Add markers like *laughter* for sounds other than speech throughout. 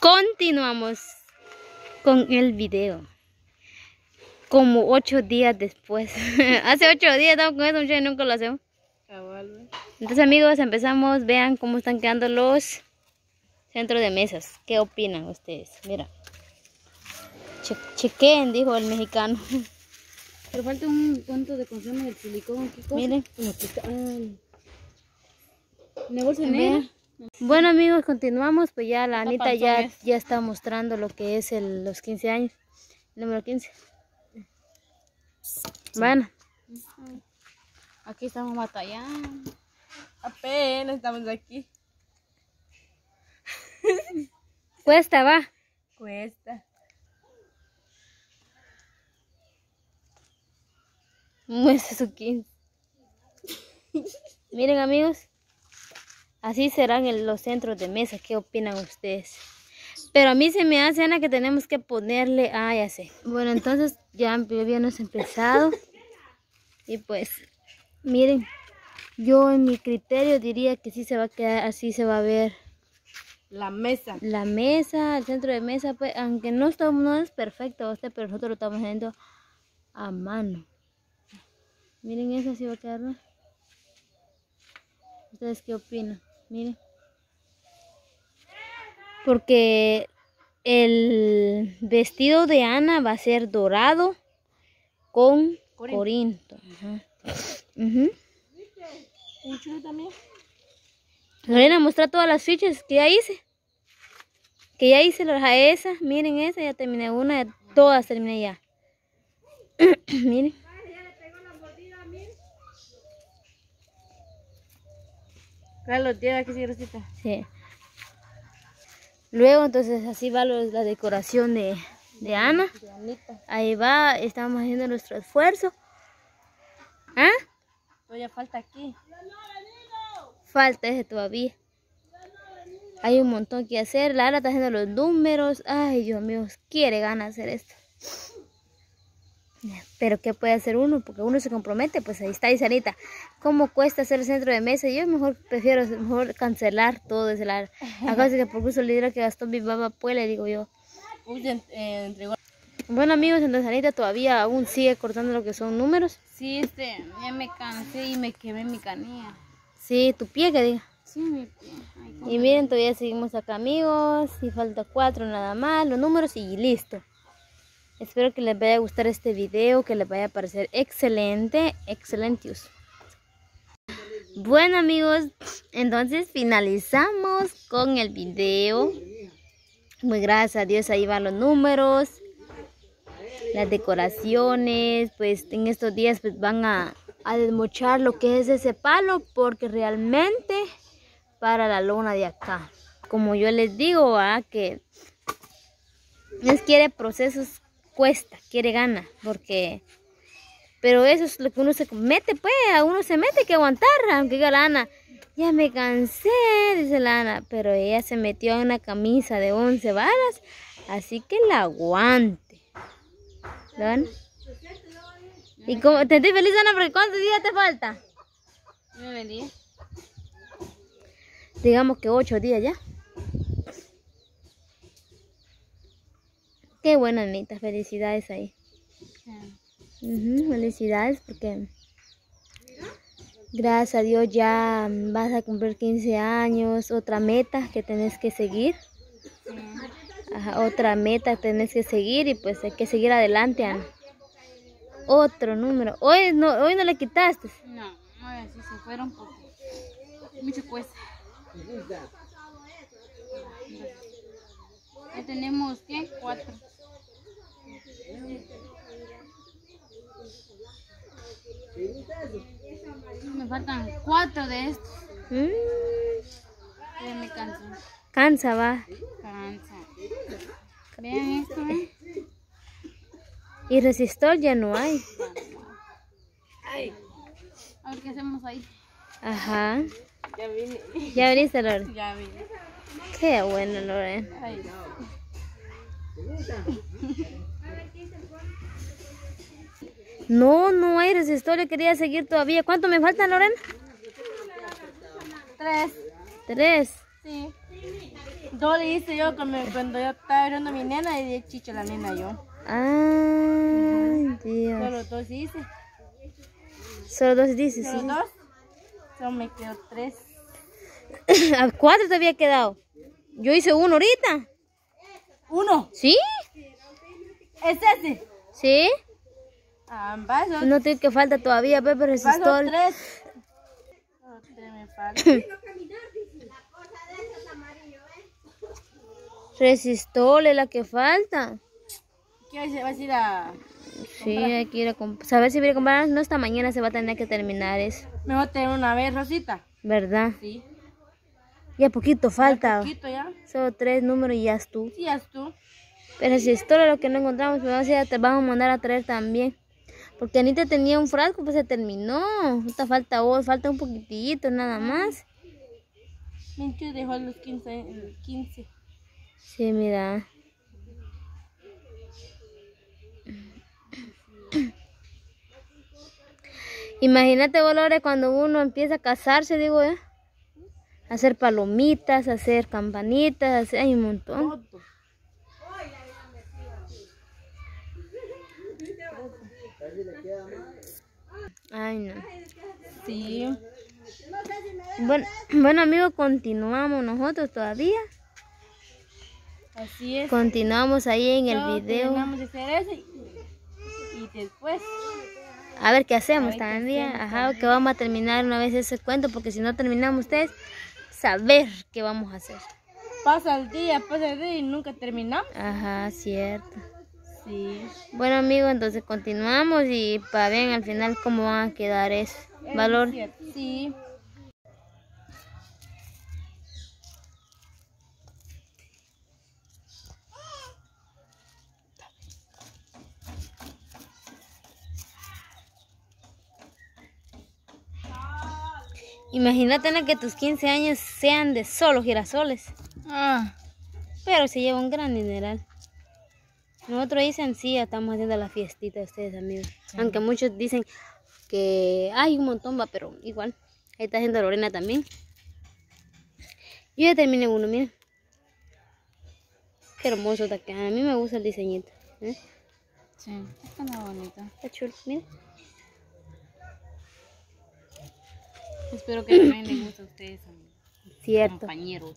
Continuamos con el video. Como ocho días después. *laughs* Hace ocho días estamos con esto, muchachos, nunca lo hacemos. Entonces amigos, empezamos. Vean cómo están quedando los centros de mesas. ¿Qué opinan ustedes? Mira. Che chequen, dijo el mexicano. *laughs* Pero falta un cuento de consumo del silicón. ¿Qué cosa? Miren. Está- ah, ¿Una bolsa negra? Bueno amigos, continuamos. Pues ya la Anita ya, ya está mostrando lo que es el, los 15 años. Número 15. Bueno, Aquí estamos batallando. Apenas estamos aquí. *laughs* cuesta, va. Cuesta. Muestra su 15. *laughs* Miren amigos, así serán el- los centros de mesa. ¿Qué opinan ustedes? Pero a mí se me hace, Ana, que tenemos que ponerle... Ah, ya sé. Bueno, entonces ya habíamos empezado. Y pues, miren, yo en mi criterio diría que sí se va a quedar, así se va a ver La mesa. la mesa, el centro de mesa, pues, aunque no, está, no es perfecto, este, pero nosotros lo estamos haciendo a mano. Miren, eso así va a quedar. ¿Ustedes qué opinan? Miren. Porque el vestido de Ana va a ser dorado con Corinto. corinto. Ajá. Ujú. Un chulo también. Lorena, muestra todas las fichas que ya hice. Que ya hice las a esa. Miren esa, ya terminé una, ya todas terminé ya. *clears throat* Miren. Claro, tiene aquí sí, Rosita. Sí. Luego entonces así va la decoración de, de Ana. De. Ahí va, estamos haciendo nuestro esfuerzo. ¿Ah? Todavía falta aquí. Falta ese todavía. Hay un montón que hacer. Lara está haciendo los números. Ay, Dios mío, quiere ganas hacer esto. Pero ¿qué puede hacer uno? Porque uno se compromete, pues ahí está, dice Anita. ¿Cómo cuesta hacer el centro de mesa? Yo mejor prefiero mejor cancelar todo ese Lara. Acuérdense que por gusto dinero que gastó mi mamá, pues le digo yo. Eh. Bueno amigos, entonces Anita todavía aún sigue cortando lo que son números. Sí, este, ya me cansé y me quemé mi canilla. Sí, tu pie que diga. Sí, mi pie. Ay, Y miren, todavía seguimos acá amigos. Y falta cuatro nada más, los números y listo. Espero que les vaya a gustar este video, que les vaya a parecer excelente, excelentius. Bueno amigos, entonces finalizamos con el video. Muy gracias a Dios, ahí van los números, las decoraciones, pues en estos días pues van a, desmochar lo que es ese palo, porque realmente para la lona de acá. Como yo les digo, ¿verdad? que es quiere procesos, cuesta, quiere gana, porque... Pero eso es lo que uno se mete, pues, a uno se mete que aguantar, aunque diga la Ana, ya me cansé, dice la Ana, pero ella se metió en una camisa de 11 varas, así que la aguante. ¿Verdad? Y como, te estoy feliz, Ana, porque ¿cuántos días te falta? Me venía. digamos que ocho días ya. Qué buena, Anita. Felicidades ahí. Felicidades porque gracias a Dios ya vas a cumplir 15 años. Otra meta que tenés que seguir. Ajá, otra meta tenés que seguir y pues hay que seguir adelante, Ana. Otro número. Hoy no, hoy no le quitaste. No, ver si se fueron porque mucho cuesta. Ya tenemos, ¿qué? Cuatro. Me faltan cuatro de estos. Mm, Ya me canso. cansa, va. Cansa. Vean esto, ¿eh? Y resistor ya no hay. A ver qué hacemos ahí. Ajá. Ya vine. ¿Ya viniste, Lore? Ya vi. Qué bueno, Lore. Ay, No, no hay resistor. Yo quería seguir todavía. ¿Cuánto me falta, Lorena? Tres. Tres. Sí. Dos le hice yo cuando, cuando yo estaba viendo a mi nena y de chicha la nena yo. Ay, Dios. Solo dos hice. Solo dos dices, Solo sí. dos. Solo me quedó tres. *laughs* A cuatro te había quedado. Yo hice uno ahorita. Uno. ¿Sí? Es ese. ¿Sí? Ah, vaso. No te que falta todavía, Pepe Vaso resistor. tres. Solo tres me falta. *laughs* Resistol es la que falta. ¿Qué vas a- a ir a...? Sí, hay que ir a comp- saber si viene a comprar. No, esta mañana se va a tener que terminar eso. Mejor tener una vez, Rosita. ¿Verdad? Sí. Ya poquito falta. Poquito ya. Solo tres números y ya es tú. Sí, haz tú. Pero si esto es lo que no encontramos, pues vamos a, ir a- te vamos a mandar a traer también. Porque Anita tenía un frasco, pues se terminó. Falta vos, falta un poquitito, nada más. Minchu dejó los 15. el 15. Sí, mira. Imagínate, Dolores, cuando uno empieza a casarse, digo yo. Hacer palomitas, hacer campanitas, hacer, hay un montón. Ay, no. Sí. Bueno, bueno, amigos, continuamos nosotros todavía. Así es. Continuamos ahí en el video. Terminamos de hacer eso y, y después. A ver qué hacemos qué también. hacemos Ajá, que vamos a terminar una vez ese cuento, porque si no terminamos ustedes, saber qué vamos a hacer. Pasa el día, pasa el día y nunca terminamos. Ajá, cierto. Sí. Bueno, amigos, entonces continuamos y para ver al final cómo van a quedar eso. Valor. Sí. Imagínate que tus 15 años sean de solo girasoles, Ah. pero se lleva un gran dineral. Nosotros dicen sí, ya estamos haciendo la fiestita de ustedes, amigos. Aunque muchos dicen que hay un montón, va, pero igual. Ahí está haciendo Lorena también. Yo ya terminé uno, mira. Qué hermoso está. A mí me gusta el diseñito. ¿eh? Sí. Está muy bonito. Está chulo, mira. Espero que también les guste a ustedes, Cierto. compañeros.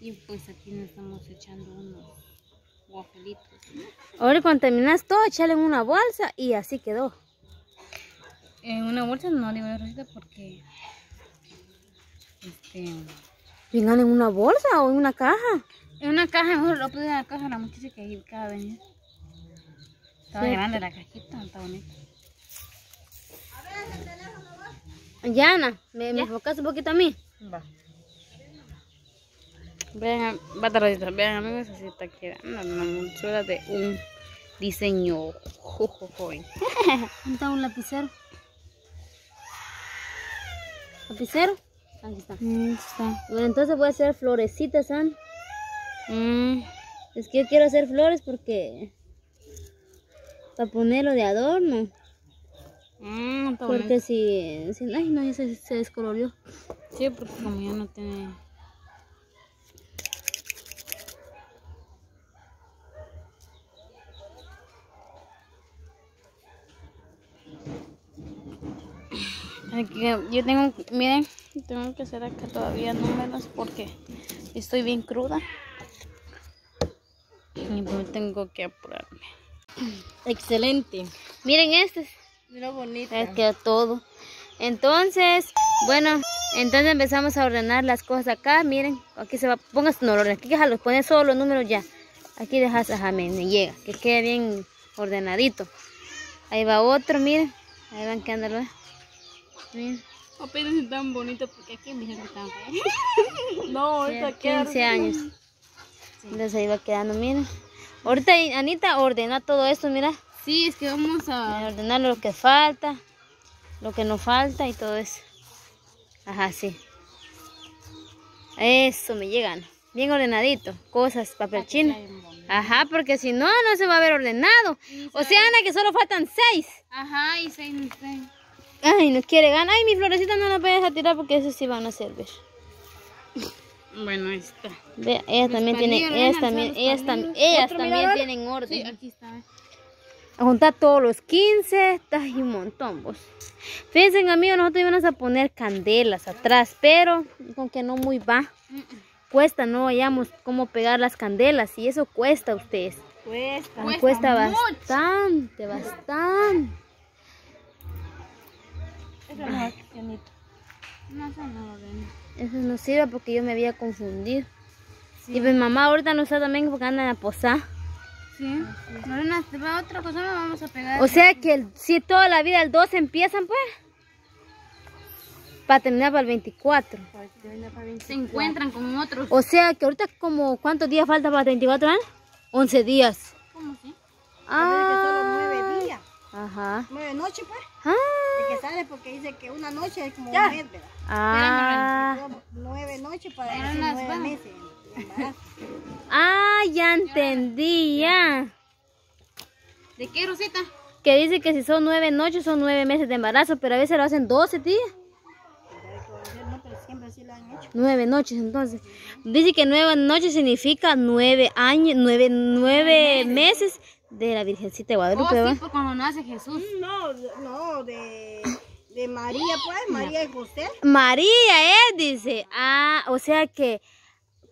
Y pues aquí nos estamos echando unos guajolitos. Ahora cuando terminas todo, echale en una bolsa y así quedó. En una bolsa no le voy a receta porque. Este. Vengan en una bolsa o en una caja. En una caja, mejor lo puse en la caja, la muchacha que ahí cada venir. Estaba Sí. grande la cajita, está bonita. Yana, ¿me, me enfocas un poquito a mí? Va. Vean, va a tardar, vean amigos, así está quedando una montura de un diseño jojojoy. *laughs* ¿Dónde está un lapicero? ¿Lapicero? Aquí está. Mm, está. Bueno, entonces voy a hacer florecitas, ¿san? Mm, Es que yo quiero hacer flores porque... Para ponerlo de adorno. Mm. Porque si... si ay, no, ya se, descolorió. Sí, porque como ya no tiene. Aquí, yo tengo, miren, tengo que hacer acá todavía números porque estoy bien cruda. Y tengo que apurarme. Excelente. Miren este. Mira bonito. Es que todo. Entonces, bueno, entonces empezamos a ordenar las cosas acá. Miren, aquí se va, pongas tu orden. Aquí déjalo, pones solo los números ya. Aquí dejas, ajá, me, me llega, que quede bien ordenadito. Ahí va otro, miren. Ahí van quedando. Miren, Apenas es tan bonito porque aquí dijeron que están *laughs* No, ya 15 años. Entonces ahí va quedando, miren. Ahorita, Anita, ordena todo esto, mira. Sí, es que vamos a. Ordenar lo que falta, lo que nos falta y todo eso. Ajá, sí. Eso me llegan. Bien ordenadito. Cosas, papel chino. Ajá, porque si no, no se va a ver ordenado. O sea, Ana, que solo faltan seis. Ajá, y seis, seis. Ay, no quiere ganar. Ay, mi florecita no la vayas a tirar porque eso sí van a servir. Bueno. Ve, ellas también tienen, ellas también, ellas, tam- palillos. ellas ¿Otro también tienen orden. Sí, aquí está. A juntar todos los 15, está y un montón, vos. Fíjense, amigos, nosotros íbamos a poner candelas atrás, pero con que no muy va. Cuesta, no hallamos cómo pegar las candelas y eso cuesta a ustedes. Cuesta. Cuesta, Cuesta mucho. bastante, bastante. Eso no es bonito. No sé, no, Lorena. Eso no sirve porque yo me había confundido. Y mi mamá ahorita no está también porque anda en la posada. Sí. Lorena, ¿te va otra cosa? No vamos a pegar. O sea que el- si toda la vida el 12 empiezan, pues. Para terminar para el 24. se encuentran con otros. O sea que ahorita como ¿cuántos días falta para el 24 años? 11 días. ¿Cómo sí? Ah. nueve días. Ajá. Nueve noches, pues. Ah. De que sale porque dice que una noche es como un mes, ¿verdad? Ah. Luego, Nueve noches para Eran decir las nueve bajas. meses. Ah, ya entendí, ya. ¿De qué, Rosita? Que dice que si son nueve noches son nueve meses de embarazo, pero a veces lo hacen 12 días. No, pero siempre sí lo han hecho. Nueve noches, entonces. Dice que nueve noches significa nueve años, nueve, nueve meses de la Virgencita de Oh, Guadalupe, sí, ¿va? pues cuando nace Jesús. No, no, de, de María, pues, María y José. María, ¿eh? Dice. Ah, o sea que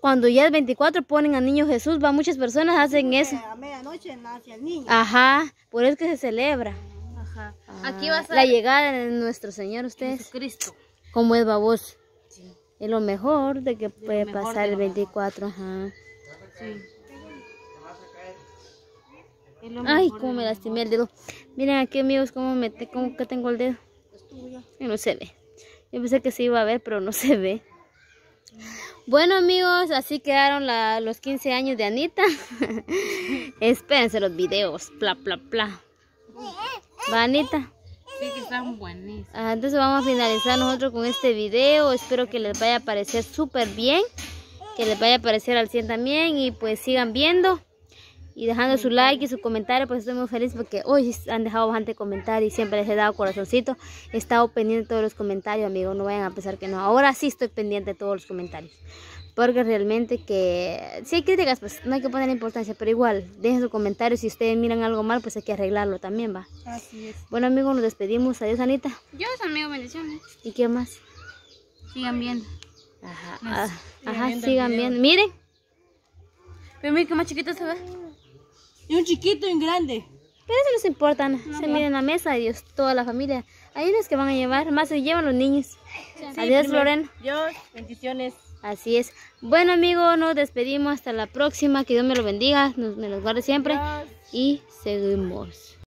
cuando ya es 24 ponen a Niño Jesús, va, muchas personas hacen eso. A medianoche nace el niño. Ajá, por eso es que se celebra. Ajá. Ah, Aquí va a estar La llegada de nuestro Señor, ustedes. Jesucristo. Como es baboso. Es lo mejor de que puede pasar el lo 24, ajá. Sí. Es Ay, cómo me lastimé el dedo. Miren aquí, amigos, cómo me cómo que tengo el dedo. Y no se ve. Yo pensé que se iba a ver, pero no se ve. Bueno, amigos, así quedaron la- los 15 años de Anita. *laughs* Espérense los videos. Pla, pla, pla. Va, Anita. Sí, que están buenísimos. Ah, entonces vamos a finalizar nosotros con este video. Espero que les vaya a parecer súper bien. Que les vaya a parecer al 100 también. Y pues sigan viendo. Y dejando su like y su comentario. Pues estoy muy feliz porque hoy han dejado bastante comentarios. Y siempre les he dado corazoncito. He estado pendiente de todos los comentarios, amigos. No vayan a pensar que no. Ahora sí estoy pendiente de todos los comentarios. Porque realmente que... Si hay críticas, pues no hay que poner importancia. Pero igual, dejen sus comentarios. Si ustedes miran algo mal, pues hay que arreglarlo también, va. Así es. Bueno, amigos, nos despedimos. Adiós, Anita. Yo, amigo, bendiciones. ¿Y qué más? Sigan viendo. Ajá, ah, ajá sigan viendo. Miren. Pero mira que más chiquito se ve. Y un chiquito y un grande. Pero eso no se importa. ¿no? Se miren la mesa, Dios, toda la familia. Hay unos que van a llevar, más se llevan los niños. Adiós, Lorena. Dios, bendiciones. Así es. Bueno, amigos, nos despedimos. Hasta la próxima. Que Dios me lo bendiga. Nos, me los guarde siempre. Y seguimos.